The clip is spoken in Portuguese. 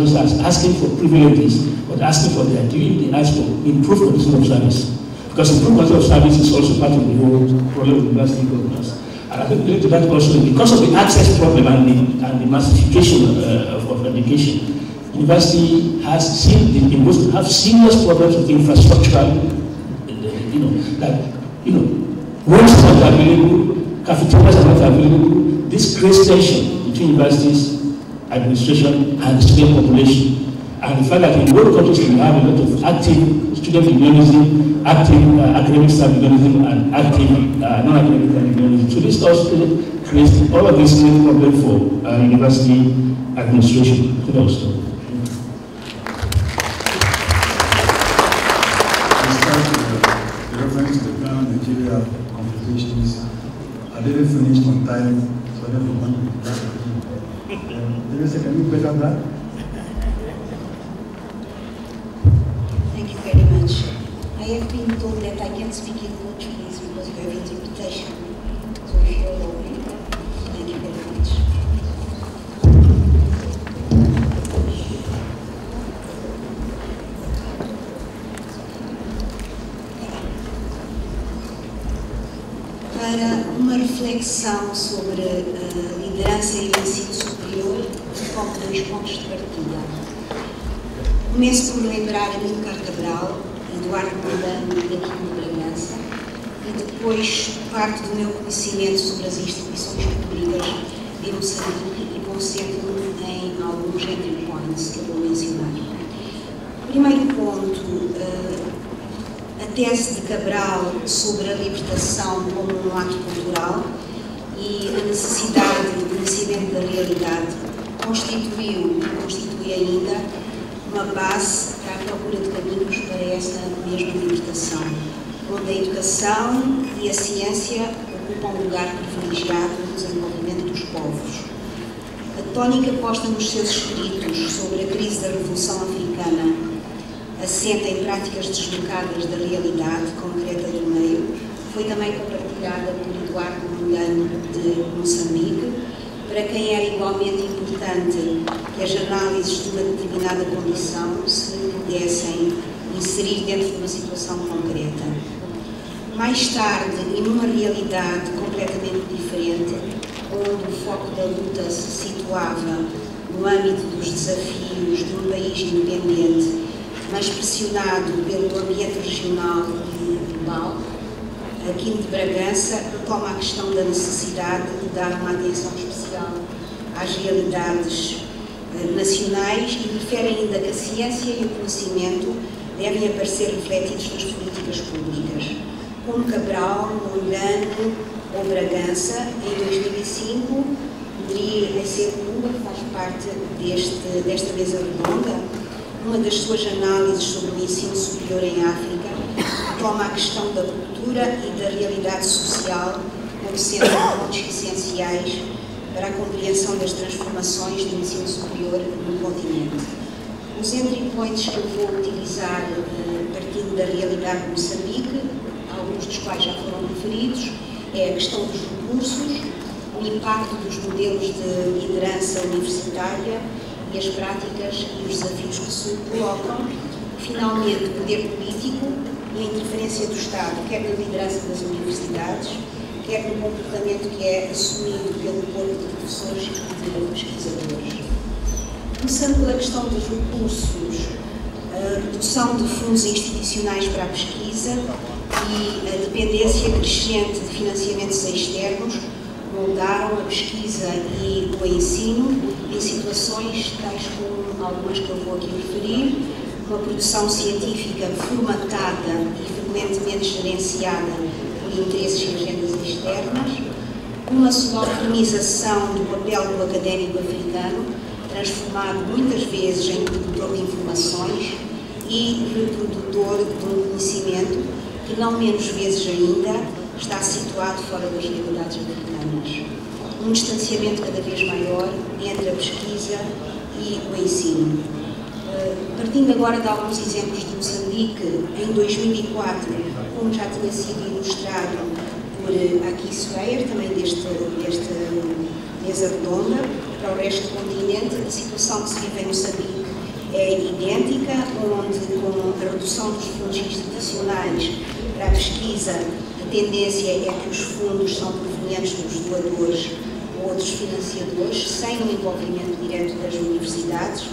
as asking for privileges, but asking for their due, they ask for improved conditions of service. Because improved conditions of service is also part of the whole problem of university governance. And I think related to that also, because of the access problem and the, and the massification uh, of, of education, university has seen the, most have serious problems with infrastructural, you know, that you know, rooms are not available, cafeterias are not available. This creates tension between universities administration and student population. And the fact that in both countries we have a lot of active student unionism, active uh, academic staff unionism, and active uh, non-academic unionism. So this also creates all of this great problem for uh, university administration. Competitions, I didn't finish on time, so I don't Teresa, can you present that? Thank you very much. I have been told that I can speak in Portuguese because you have interpretation. So if you allow me, thank you very much. Para uma reflexão sobre a liderança e o ensino superior, foco dois pontos de partida. Começo por lembrar Amílcar Cabral, Eduardo Mondano e Aquino Bragança, e depois parte do meu conhecimento sobre as instituições públicas de Moçambique e concentro-me em alguns entry points que eu vou mencionar. Primeiro ponto, eh, a tese de Cabral sobre a libertação como um ato cultural e a necessidade de conhecimento da realidade constituiu e constitui ainda uma base para a procura de caminhos para essa mesma libertação, onde a educação e a ciência ocupam um lugar privilegiado no desenvolvimento dos povos. A tónica posta nos seus escritos sobre a crise da Revolução Africana assenta em práticas deslocadas da realidade concreta do meio, foi também compartilhada por Eduardo Mundano de Moçambique, para quem era igualmente importante que as análises de uma determinada condição se pudessem inserir dentro de uma situação concreta. Mais tarde, e numa realidade completamente diferente, onde o foco da luta se situava no âmbito dos desafios de um país independente mas pressionado pelo ambiente regional e global, Aquino de Bragança toma a questão da necessidade de dar uma atenção especial às realidades eh, nacionais e refere ainda que a ciência e o conhecimento devem aparecer refletidos nas políticas públicas. Como Cabral, Mondlane ou Bragança, em 2005, poderia ser Cuba, que faz parte deste, desta mesa redonda, uma das suas análises sobre o ensino superior em África, toma a questão da cultura e da realidade social como sendo pontos essenciais para a compreensão das transformações do ensino superior no continente. Os entry points que eu vou utilizar eh, partindo da realidade de Moçambique, alguns dos quais já foram referidos, é a questão dos recursos, o impacto dos modelos de liderança universitária, e as práticas e os desafios que se colocam. Finalmente, o poder político a interferência do Estado, quer na liderança das universidades, quer no comportamento que é assumido pelo corpo de professores e pesquisadores. Começando pela questão dos recursos, a redução de fundos institucionais para a pesquisa e a dependência crescente de financiamentos externos moldaram a pesquisa e o ensino em situações tais como algumas que eu vou aqui referir, uma produção científica formatada e frequentemente gerenciada por interesses e agendas externas, uma subalternização do papel do académico africano, transformado muitas vezes em produtor de informações e reprodutor de um conhecimento que, não menos vezes ainda, está situado fora das realidades africanas um distanciamento cada vez maior entre a pesquisa e o ensino. Uh, partindo agora de alguns exemplos de Moçambique, em 2004, como já tinha sido ilustrado por uh, Aki Sveyer, também deste, desta mesa redonda, para o resto do continente, a situação que se vive em Moçambique é idêntica, onde com a redução dos fundos institucionais para a pesquisa, a tendência é que os fundos são provenientes dos doadores ou outros financiadores, sem o envolvimento direto das universidades,